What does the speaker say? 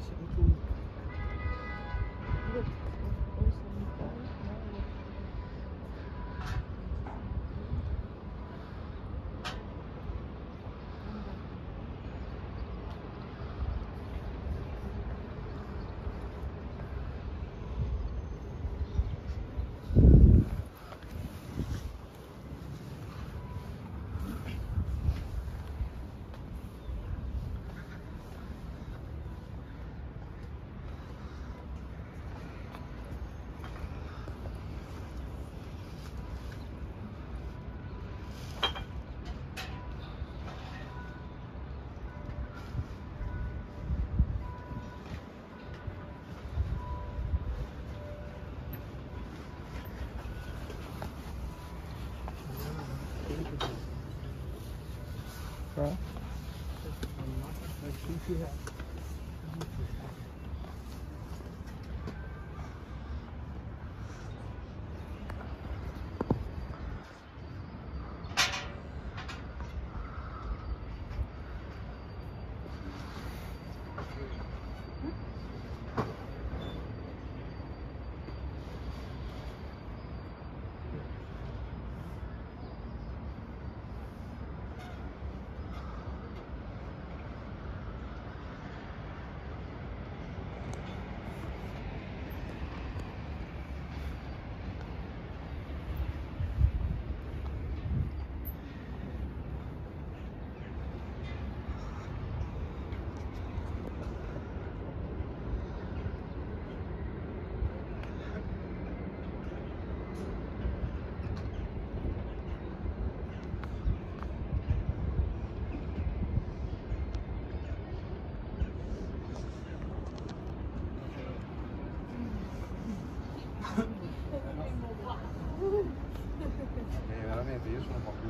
Sẽ qua de eso, como tú,